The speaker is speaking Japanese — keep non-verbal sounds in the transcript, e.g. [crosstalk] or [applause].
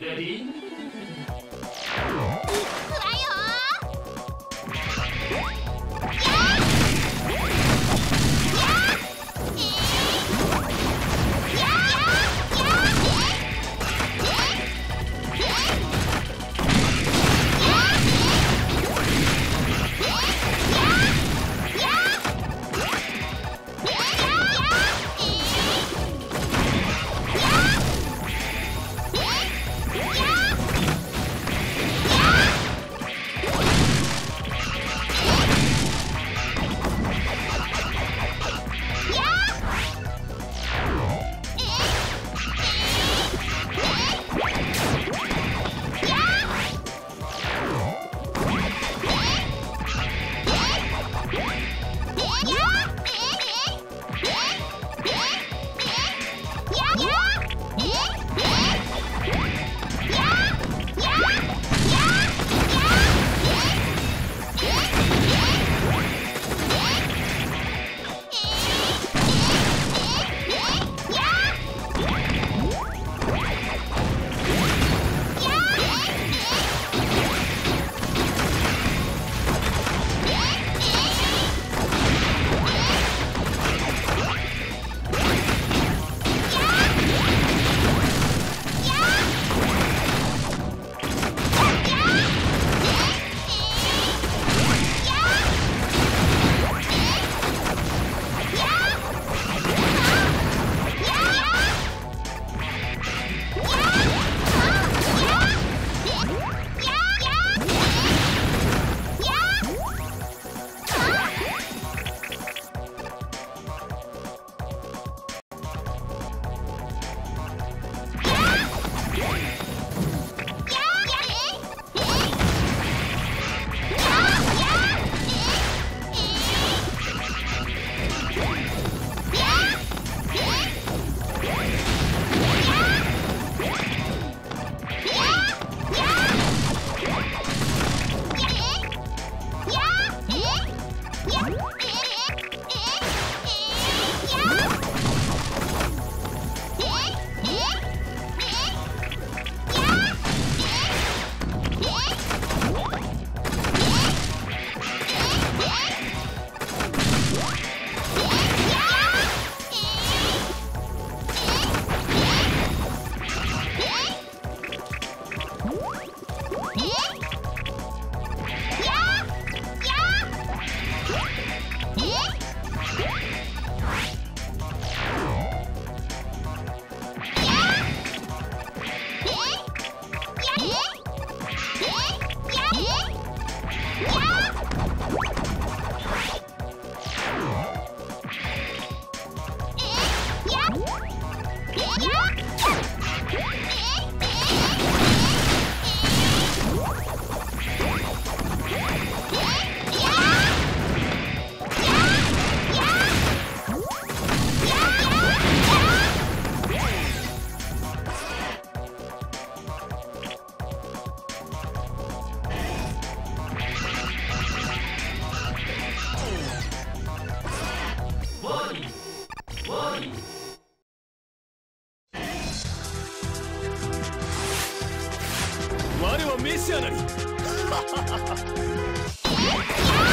Ready. 我はメシアなり [laughs]